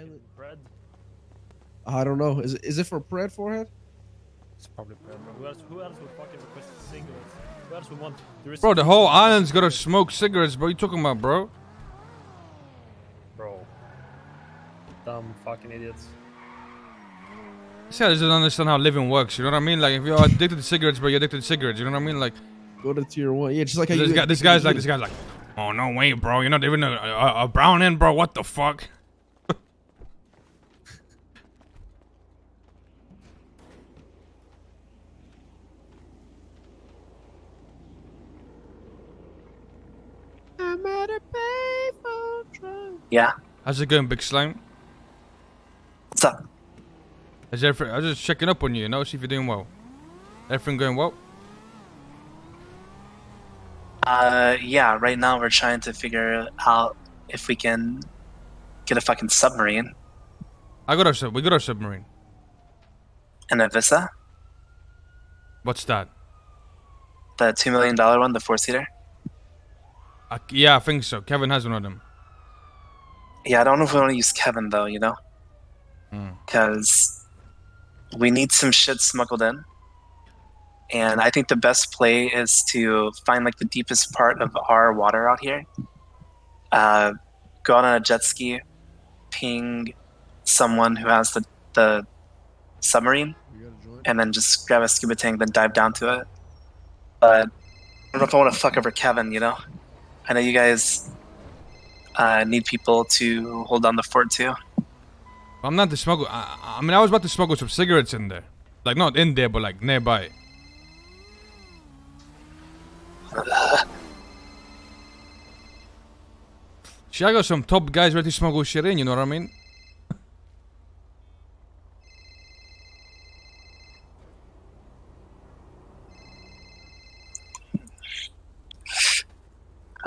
Pilot. bread. I don't know. Is it, is it for bread forehead? It's probably bread, bro. Who else? Who else would fucking request cigarettes? Who else would want? There is Bro, the whole island's gotta smoke cigarettes, bro. You talking about, bro? Bro. Dumb fucking idiots. See, I just don't understand how living works. You know what I mean? Like, if you're addicted to cigarettes, bro, you're addicted to cigarettes. You know what I mean? Like, Go to tier one. Yeah, just like how this you. guy, this guy's like, this guy's like, oh no, wait, bro. You're not even a, a, a brown end, bro. What the fuck? I'm at a payphone truck. Yeah. How's it going, Big Slime? What's up? Is everything? I was just checking up on you, you know, see if you're doing well. Everything going well? Uh, yeah. Right now we're trying to figure out if we can get a fucking submarine I got our sub. We got our submarine. and a Visa, What's that? the two million dollar one, the four seater. Uh, yeah, I think so. Kevin has one of them. Yeah, I don't know if we want to use Kevin though. You know, Hmm. because we need some shit smuggled in. And I think the best play is to find like the deepest part of our water out here. Uh, go out on a jet ski, ping someone who has the, the submarine, You got a joint? and then just grab a scuba tank, then dive down to it. But I don't know if I want to fuck over Kevin, you know? I know you guys uh, need people to hold down the fort too. I'm not the smuggle. I, I mean, I was about to smuggle some cigarettes in there. Like, not in there, but like nearby. See, I got some top guys ready to smuggle shit in, you know what I mean?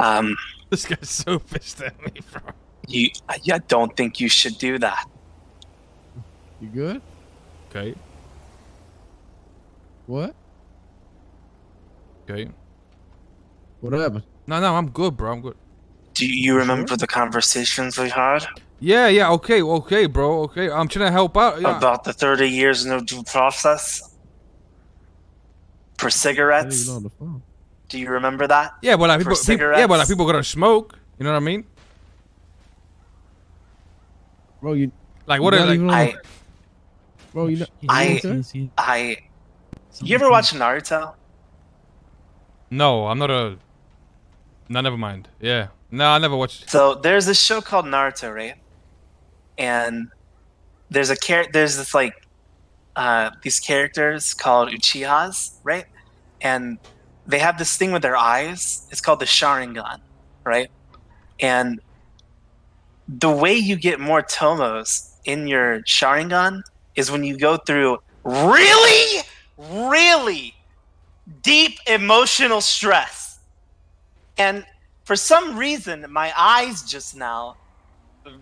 Um, This guy's so pissed at me, bro. you, I I don't think you should do that. You good? Okay, What? okay. What happened? No, no, I'm good, bro. I'm good. Do you remember the conversations we had Yeah, yeah, okay, okay, bro, okay. I'm trying to help out. Yeah. about the 30 years no due process for I didn't cigarettes? Even know on the phone. Do you remember that? yeah, but like people, people, yeah, but like people gotta smoke. You know what I mean? Bro, you. Like what? Not Are, like, I, Bro, you know. I- okay? I, you ever watch Naruto? no, I'm not a. No, never mind. Yeah, no, I never watched. So there's this show called Naruto, right? And there's a char- there's this like uh, these characters called Uchihas, right? And they have this thing with their eyes. It's called the Sharingan, right? And the way you get more tomos in your Sharingan is when you go through really, really deep emotional stress. And for some reason, my eyes just now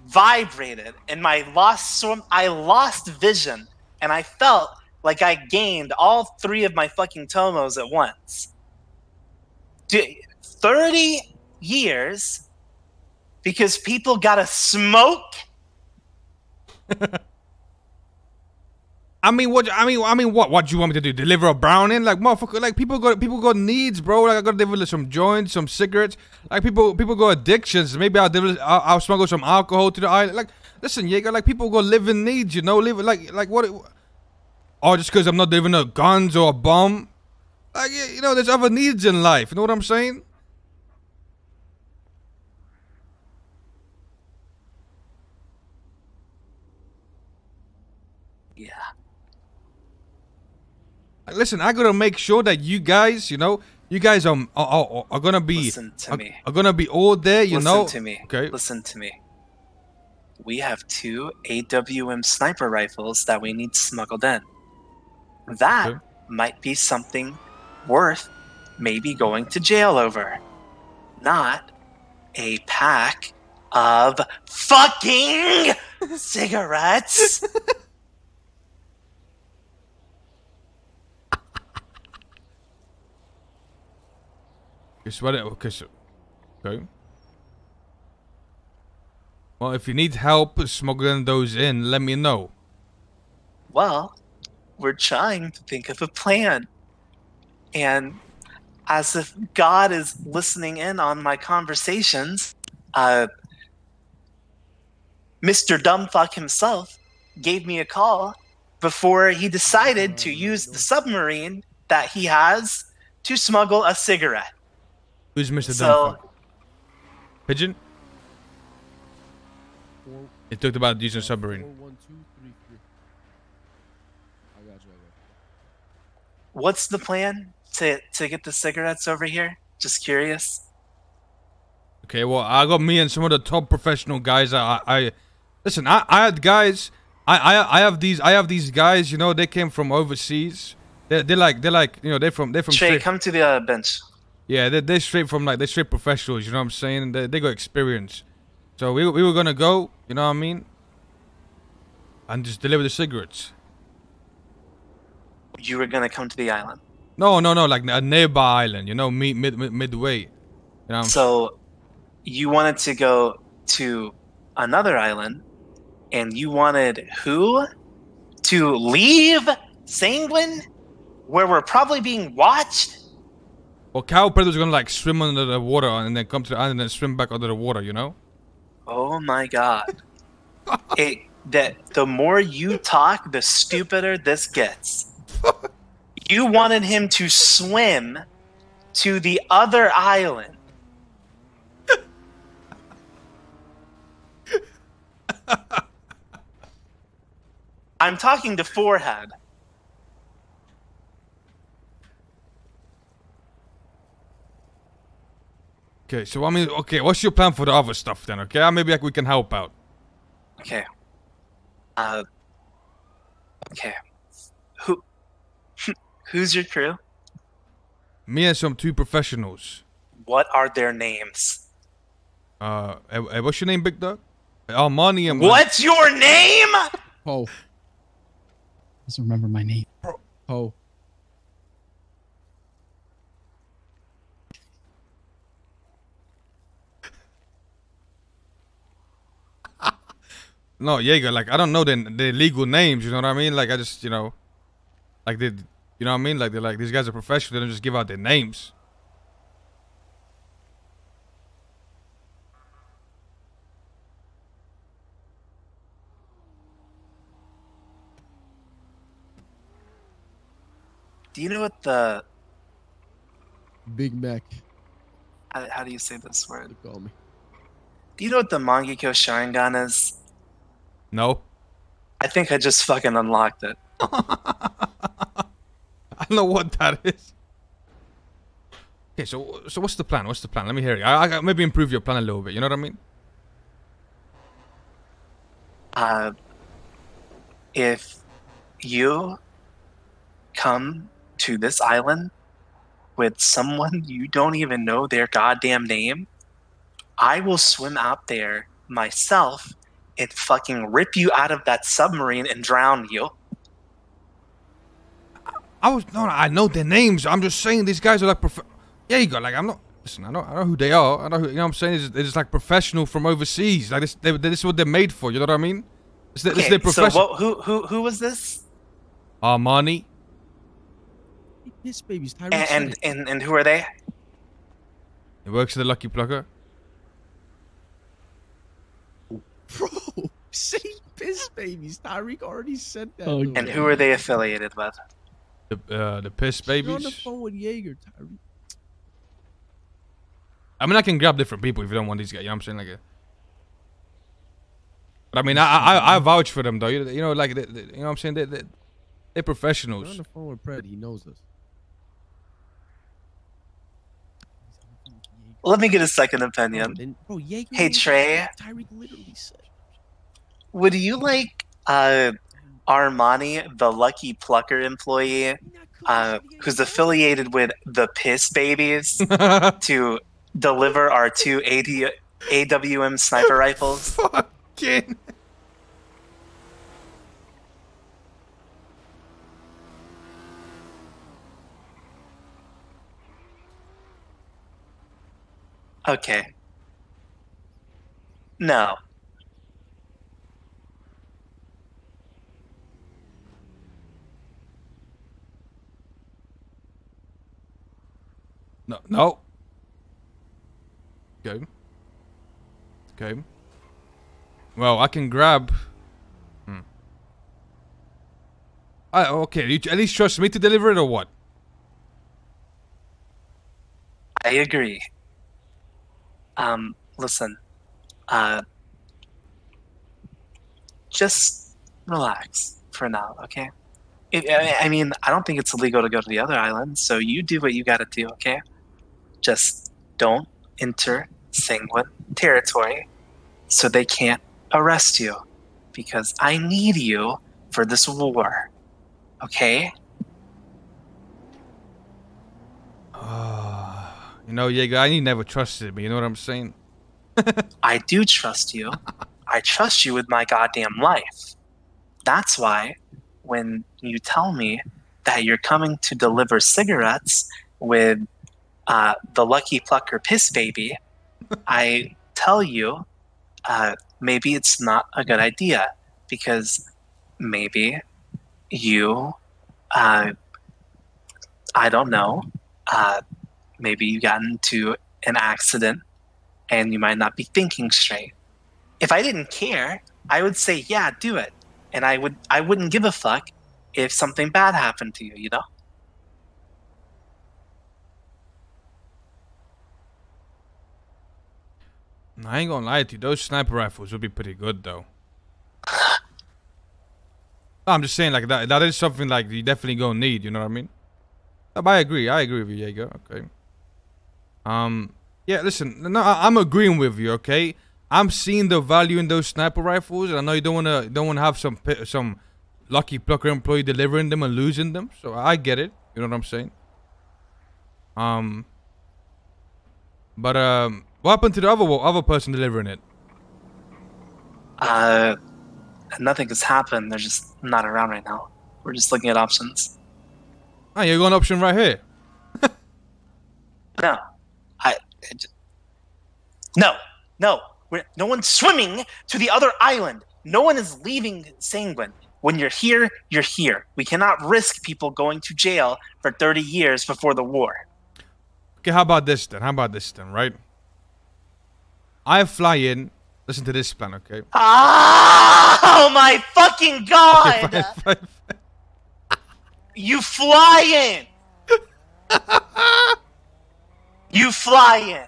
vibrated and my lost swim I lost vision and I felt like I gained all three of my fucking tomos at once. Dude, 30 years because people gotta smoke I mean, what? I mean, I mean, what? What do you want me to do? Deliver a browning? Like, motherfucker, like people got people got needs, bro. Like, I gotta deliver some joints, some cigarettes. Like, people people got addictions. Maybe I'll deliver, I'll, I'll smuggle some alcohol to the island. Like, listen, Yeager, like people got living needs, you know, live like like what? Or just because I'm not delivering a guns or a bomb. Like, you know, there's other needs in life. You know what I'm saying? Yeah. Listen, I gotta make sure that you guys, you know, you guys are are, are, are gonna be Listen to are, me. are gonna be all there, you Listen know. to me. Okay. Listen to me. We have two AWM sniper rifles that we need smuggled in. That Okay. might be something worth maybe going to jail over. Not a pack of fucking cigarettes. It's what it, okay, so, okay. Well, if you need help smuggling those in, let me know. Well, we're trying to think of a plan. And as if God is listening in on my conversations, uh, Mr. Dumbfuck himself gave me a call before he decided to use the submarine that he has to smuggle a cigarette. Who's Mr. So- Dumbfuck? Pigeon? He talked about using a submarine. four, one, two, three, three. I got you. I got What's the plan to, to get the cigarettes over here? Just curious. Okay, well, I got me and some of the top professional guys. I, I listen. I, I had guys. I, I, I have these. I have these guys. You know, they came from overseas. They're, they're like, they're like, you know, they're from, they're from. Trey, straight, come to the uh, bench. yeah, they're, they're straight from like, they're straight professionals. You know what I'm saying? They, they got experience. So we, we were gonna go. You know what I mean? And just deliver the cigarettes. You were gonna come to the island. No, no, no, like a nearby island. You know, mid, mid, mid midway. You know. So you wanted to go to another island, and you wanted who to leave Sanguine, where we're probably being watched? Well, cow predators gonna like swim under the water and then come to the island and then swim back under the water. You know. Oh my god! it that the more you talk, the stupider this gets. You wanted him to swim to the other island. I'm talking to Forehead. Okay, so I mean, okay, what's your plan for the other stuff then? Okay, maybe like we can help out. Okay. Uh. Okay. Who? Who's your crew? Me and some two professionals. What are their names? Uh, eh, eh, what's your name, Big Dog? Armani and What's your name? you. Ho, doesn't remember my name. ho. No, Yeager. Like I don't know the the legal names. You know what I mean? Like I just you know, like they, you know what I mean? Like they're like these guys are professional. They don't just give out their names. Do you know what the Big Mac. how, how do you say this word? They call me. Do you know what the Mangekyo Sharingan is? No, I think I just fucking unlocked it. Don't know what that is. Okay, so so what's the plan? What's the plan? Let me hear it. I, I maybe improve your plan a little bit. You know what I mean? Uh, if you come to this island with someone you don't even know their goddamn name, I will swim out there myself and fucking rip you out of that submarine and drown you. I was no, no, I know their names. I'm just saying these guys are like prof- Yeah, you got like I'm not. Listen, I know I know who they are. I know who, you know what I'm saying. They're just, they're just like professional from overseas. Like this, they, this is what they're made for. You know what I mean? This, this is their Okay, so what, who who who was this? Armani. This baby's Tyreek. And, and and and who are they? It works at the Lucky Plucker. Bro, say piss babies. Tyreek already said that. Oh. And who are they affiliated with? The uh, the piss You're on the babies. phone with Yeager, Tyreek. I mean, I can grab different people if you don't want these guys. You know what I'm saying? Like, a, but I mean, I, I I vouch for them though. You, you know, like they, they- you know what I'm saying? They, they, they're You're on professionals. the phone with Pred. He knows us. Let me get a second Bro, opinion. bro, Yeager. Hey, Trey. Tyreek literally said. Would you like uh, Armani, the Lucky Plucker employee, uh, who's affiliated with the Piss Babies, to deliver our two AD, AWM sniper rifles? Fucking. Okay. No. No, no. Okay. Okay. Well, I can grab. Hmm. I, okay, you at least trust me to deliver it or what? I agree. Um, listen, uh, just relax for now, okay? It, I, I mean, I don't think it's illegal to go to the other island, so you do what you gotta do, okay? Just don't enter Sanguine territory so they can't arrest you because I need you for this war, okay? Ah, you know, Yeager, I ain't never trusted me. You know what I'm saying? I do trust you. I trust you with my goddamn life. That's why when you tell me that you're coming to deliver cigarettes with uh, the Lucky Plucker Piss Baby, I tell you uh, maybe it's not a good idea because maybe you, uh, I don't know, uh, maybe you got into an accident and you might not be thinking straight. If I didn't care, I would say, yeah, do it. And I would I wouldn't give a fuck if something bad happened to you, you know? I ain't gonna lie to you. Those sniper rifles would be pretty good, though. I'm just saying, like that. That is something like you definitely gonna need. You know what I mean? I agree. I agree with you, Yeager. Okay. Um. Yeah. Listen. No, I, I'm agreeing with you. Okay. I'm seeing the value in those sniper rifles, and I know you don't wanna don't wanna have some some lucky plucker employee delivering them and losing them. So I get it. You know what I'm saying? Um. But um, what happened to the other other person delivering it? Uh, nothing has happened. They're just not around right now. We're just looking at options. Ah, you got an option right here. No, I. I j- no, no. We're, no one's swimming to the other island. No one is leaving Sanguine. When you're here, you're here. We cannot risk people going to jail for 30 years before the war. Okay, how about this then? How about this then, right? I fly in. Listen to this plan, okay? Oh my fucking god! Fine, fine, fine. You fly in. you fly in.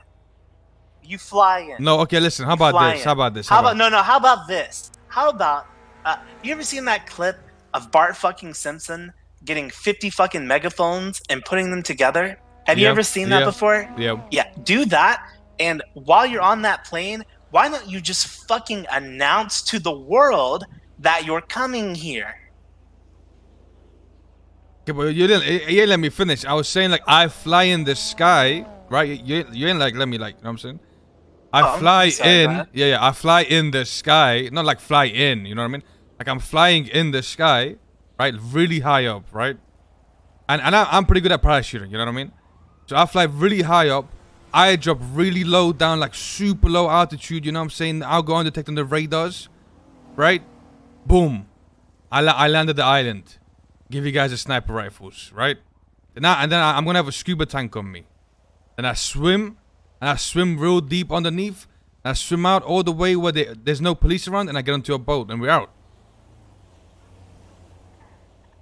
You fly in. No, okay, listen. How about this? How about this? How about no, no? How about this? How about uh, you ever seen that clip of Bart fucking Simpson getting fifty fucking megaphones and putting them together? Have you ever seen that yeah. before? Yeah. Yeah, do that. And while you're on that plane, why don't you just fucking announce to the world that you're coming here? Okay, but you didn't. You didn't let me finish. I was saying like I fly in the sky, right? You you didn't like let me like. You know what I'm saying? I Oh, fly sorry, in. Yeah, yeah. I fly in the sky, not like fly in. You know what I mean? Like I'm flying in the sky, right? Really high up, right? And and I, I'm pretty good at parachuting. You know what I mean? So I fly really high up. I drop really low down, like super low altitude. You know what I'm saying? I'll go undetected on the radars, right? Boom. I, la- I landed the island. Give you guys the sniper rifles, right? And, I, and then I, I'm gonna have a scuba tank on me. And I swim, and I swim real deep underneath. And I swim out all the way where they, there's no police around, and I get onto a boat, and we're out.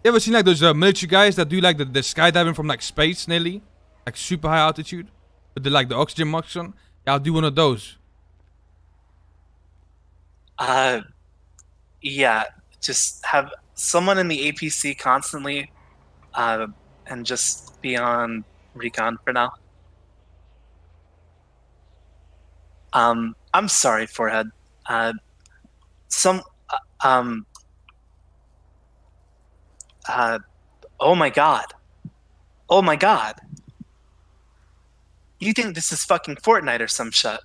You ever seen like those uh, military guys that do like the, the skydiving from like space nearly, like super high altitude, with the like the oxygen mask on? Yeah, I'll do one of those. Uh, yeah, just have someone in the APC constantly, uh, and just be on recon for now. Um, I'm sorry, forehead. Uh, some, uh, um, uh, oh my god, oh my god. You think this is fucking Fortnite or some shit?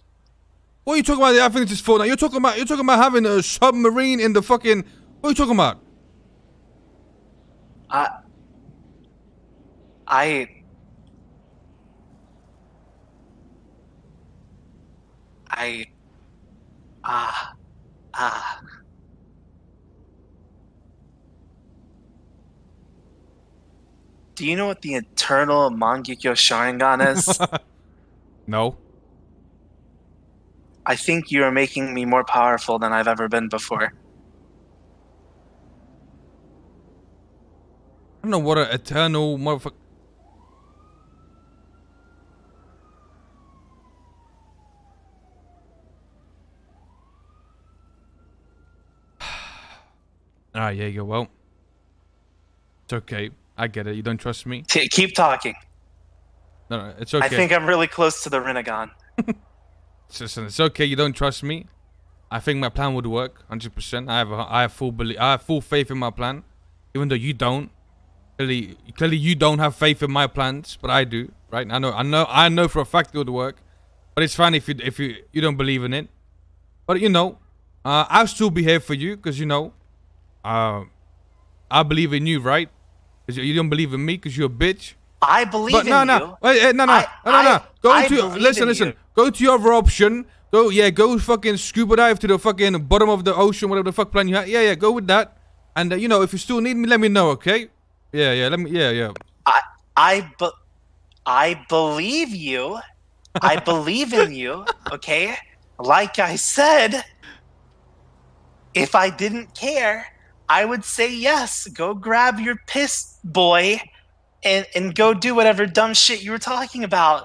What are you talking about? I think it's just Fortnite. You're talking about you're talking about having a submarine in the fucking. What are you talking about? I I I ah ah do you know what the eternal Mangekyo Sharingan is? No. I think you are making me more powerful than I've ever been before. I don't know what an eternal motherfucker. Alright, ah, yeah, you go. Well, it's okay. I get it. You don't trust me. T- keep talking. No, no, it's okay. I think I'm really close to the Rinnegan. Listen, it's okay. You don't trust me. I think my plan would work, hundred percent. I have, a, I have full belief. I have full faith in my plan, even though you don't. Clearly, clearly, you don't have faith in my plans, but I do. Right? I know, I know, I know for a fact it would work. But it's fine if you, if you, you don't believe in it. But you know, uh, I'll still be here for you because you know, uh, I believe in you, right? Because you don't believe in me because you're a bitch. I believe But in no, you. no, wait, no, no, I- no, no, no. Go I to listen, listen. you. Go to your other option. Go, yeah, go fucking scuba dive to the fucking bottom of the ocean, whatever the fuck plan you have. Yeah, yeah, go with that. And uh, you know, if you still need me, let me know, okay? Yeah, yeah, let me. Yeah, yeah. I I be- I believe you. I believe in you. Okay. Like I said, if I didn't care, I would say yes. Go grab your piss boy, and and go do whatever dumb shit you were talking about.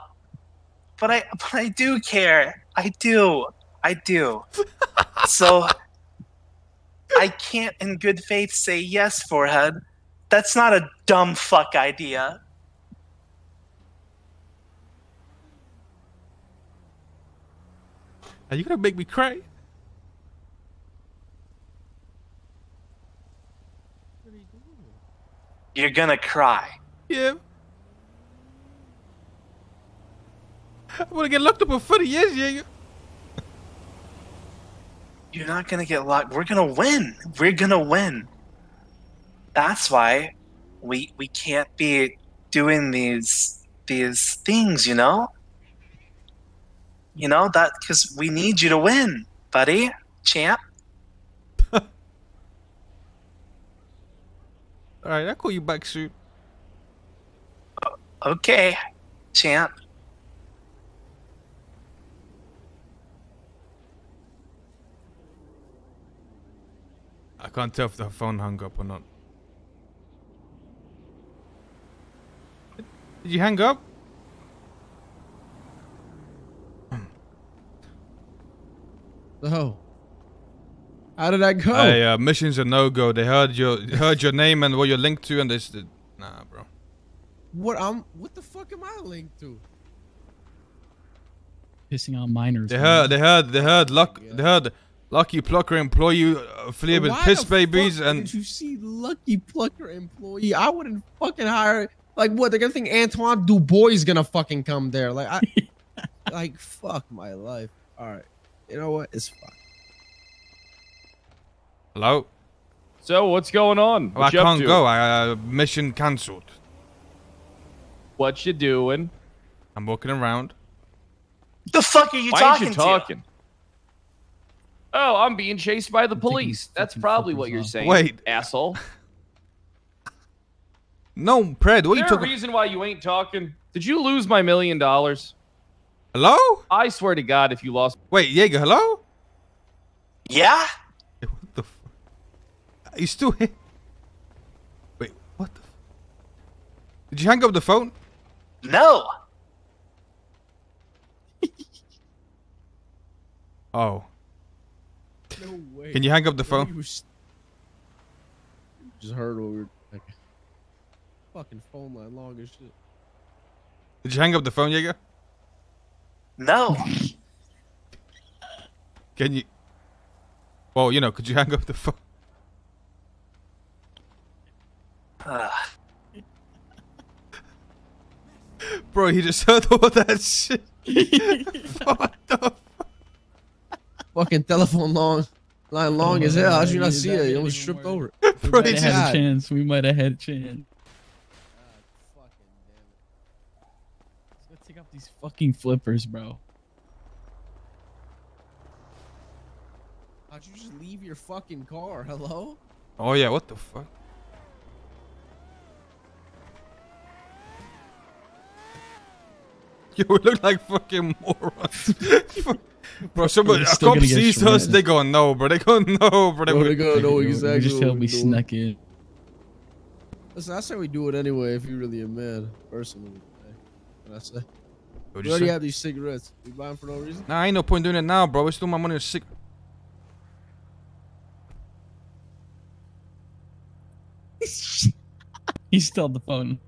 But I but I do care. I do. I do. so I can't in good faith say yes, forehead. That's not a dumb fuck idea. Are you gonna make me cry? You're gonna cry. Yeah. I'm gonna get locked up for 40 years, yeah. You're not gonna get locked. We're gonna win. We're gonna win. That's why we we can't be doing these these things, you know. You know that because we need you to win, buddy, champ. All right, I'll call you back soon. Okay, champ. I can't tell if the phone hung up or not. Did you hang up? So, how did that go? Hey, uh, mission's a no go. They heard your heard your name and what you're linked to, and they said, "Nah, bro." What I'm? What the fuck am I linked to? Pissing on minors. They man. heard, they heard, they heard, luck, they heard, lucky plucker employee uh, flea with Why piss the babies, fuck and did you see Lucky Plucker employee? I wouldn't fucking hire. Like what? They're gonna think Antoine Dubois is gonna fucking come there. Like I, like fuck my life. All right, you know what? It's fine. hello. So what's going on? Well, I What you can't go. I, uh, mission cancelled. What you doing? I'm walking around. The fuck are you Why talking ain't you talking? Oh, I'm being chased by the taking police. That's probably what you're off. saying. Wait. asshole. No, Pred, what are Is you there a reason why you ain't talking? Did you lose my million dollars? Hello? I swear to God, if you lost, Wait, Yeager, hello? Yeah. Hey, what the? F- Are you still here? Wait, what the? F- Did you hang up the phone? No. Oh, No way. can you hang up the phone? were Just heard what we were. Like, fucking phone line long as shit. Did you hang up the phone, Yeager? No. Can you? Well, you know, could you hang up the phone? Ugh. Ah. Bro, he just heard all that shit. what the? F- Fucking telephone long, line long oh as hell. How did you not see it? You it almost tripped over it. We Bro, might he have just- had a chance. We might have had a chance. Let's take off these fucking flippers, bro. How'd you just leave your fucking car? Hello? Oh yeah, what the fuck? Yo, we look like fucking morons. bro, somebody, We're a still cop gonna get sees us, they go no, bro. They go no, bro. They, Bro, they gonna know We exactly. just what tell we we snuck in. Listen, I say we do it anyway if you're really a man, personally. What I say? What'd We you already say? have these cigarettes. We buy them for no reason. Nah, ain't no point doing it now, bro. We still my money is sick. he stole the phone.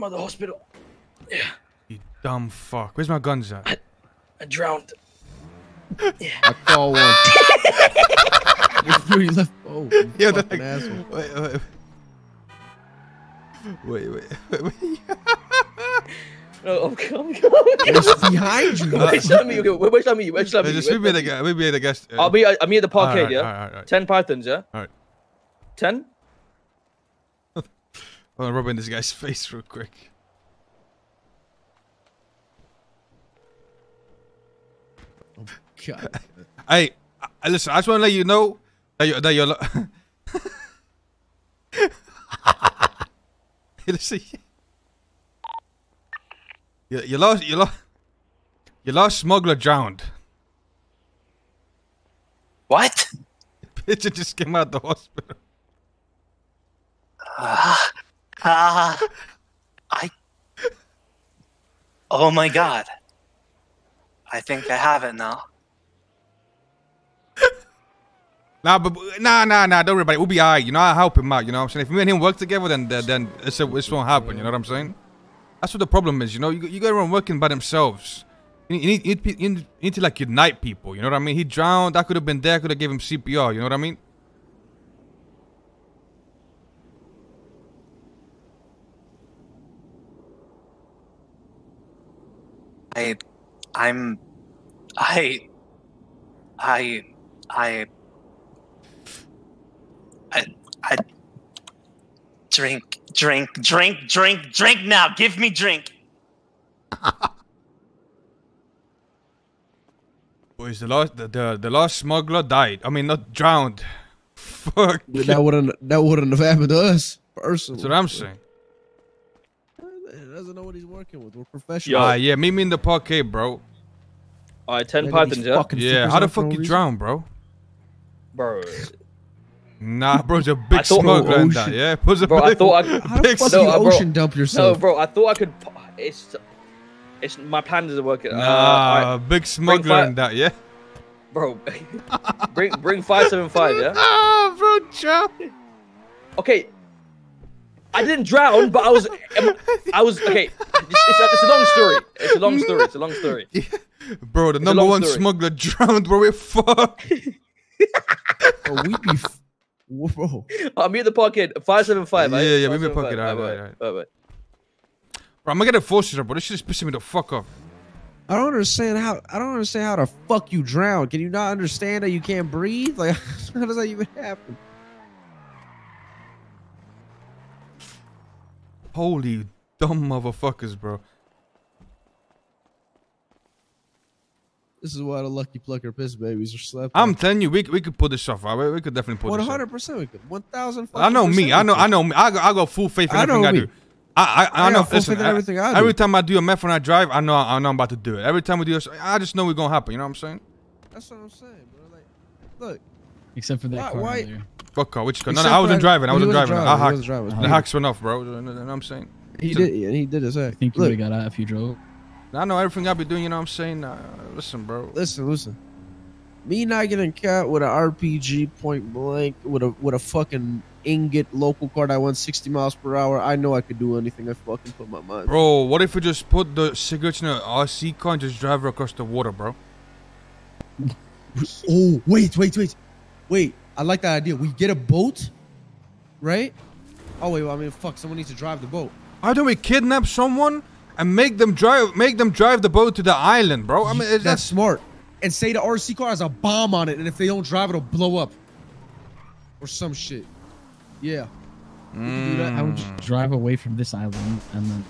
Yo, came out of the hospital. Yeah. You dumb fuck. Where's my guns at? I drowned. Yeah. I call one. Before you left. Oh, you Yeah, fucking that- asshole. Wait, wait. Wait, wait, wait, wait. No, I'm coming. I'm behind you. Wait, show me. Okay, wait, wait, show me. Wait, show me. Wait, Just wait, maybe the wait. guy, maybe the guest. Uh, I'll be. Uh, I'll be at the parkade. Alright, yeah. alright, alright. Ten pythons. Yeah. Alright. Ten. I'm gonna rub in this guy's face real quick. God. Hey, I, listen. I just want to let you know that you're... that you're. Lo- listen, you, you lost. You lost. You lost smuggler drowned. What? The Pigeon just came out of the hospital. Ah. Ah, ah, I. Oh my god. I think I have it now. Nah, but nah, nah, nah. Don't worry about it. We'll be alright. You know, I'll help him out. You know what I'm saying? If me and him work together, then then, it's a, this won't happen. You know what I'm saying? That's what the problem is. You know, you you got everyone working by themselves. You need, you need, you need, to like unite people. You know what I mean? He drowned. I could have been there. Could have gave him CPR. You know what I mean? I, I'm, I, I, I, I, I, drink, drink, drink, drink, drink now. Give me drink. Boys, the last the, the the last smuggler died. I mean, not drowned. Fuck. That wouldn't that wouldn't have happened to us personally. That's what I'm saying. He doesn't know what he's working with. We're professionals. Ah, yeah. Meet me in the parkade, bro. All right, ten Look at pythons. Yeah. Yeah. How the fuck no you reason. drown, bro? Bro. Nah, bro, it's a big thought- smuggler Oh, in that. shit. Yeah, was a Bro, I thought I- How the big fuck No, you uh, bro. ocean dump No, yourself? bro. I thought I could. It's. It's my plan doesn't work. Uh, Nah, big smuggler fi- that. Yeah. bro. bring bring five seven five. Yeah. Ah, bro, drop. Okay. I didn't drown, but I was. I was okay. It's, it's, a, it's a long story. It's a long story. It's a long story. Bro, the a number one story. smuggler drowned, bro. We're fucked. Bro, we be. F- Whoa. I'll meet the pocket. Five seven five. Yeah, right? yeah, meet me at 575. parkade, alright, Alright, alright, alright, alright. Bro, I'm gonna get a force bro. This shit is pissing me the fuck off. I don't understand how. I don't understand how the fuck you drown. Can you not understand that you can't breathe? Like, how does that even happen? Holy dumb motherfuckers, bro. This is why the lucky plucker piss babies are slept. I'm telling you, we, we could pull this off. Right? We, could definitely pull one this off. hundred percent. We could one thousand. I know me. I know. I know me. I got, I got full faith in I everything I do. I I, I, I know. full listen, everything I do. Every time I do a meth when I drive, I know I know I'm about to do it. Every time we do this, I just know we're gonna happen. You know what I'm saying? That's what I'm saying, bro. Like, look, Except for that Why- car why- earlier. Fuck car. Which car? No, no, Except I wasn't that- driving. I he wasn't driving. driving, I he hacked. wasn't driving. The hacks went off, bro. You know what I'm saying? he did, and he did his act. I think you would Look, have got out if you drove. I know everything I be doing. You know what I'm saying? Uh, listen, bro. listen, listen. Me not getting caught with an RPG point blank with a with a fucking ingot local car that went 60 miles per hour. I know I could do anything I fucking put my mind. Bro, what if we just put the cigarettes in an RC car and just drive her across the water, bro? Oh, wait, wait, wait, wait. I like that idea. We get a boat, right? Oh wait, well, I mean, fuck. Someone needs to drive the boat. Why don't we kidnap someone and make them drive make them drive the boat to the island, bro? I mean, that's that's smart. And say the RC car has a bomb on it, and if they don't drive, it'll blow up, or some shit. Yeah. We can do that. I would mm. just drive away from this island and then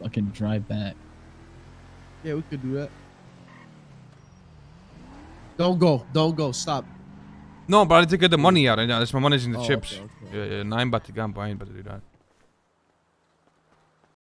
fucking drive back. Yeah, we could do that. Don't go. Don't go. Stop. No, but I need to get the money out. There's my money's in the Oh, chips. okay, okay. Yeah, yeah. Nah, I ain't about to gamble. I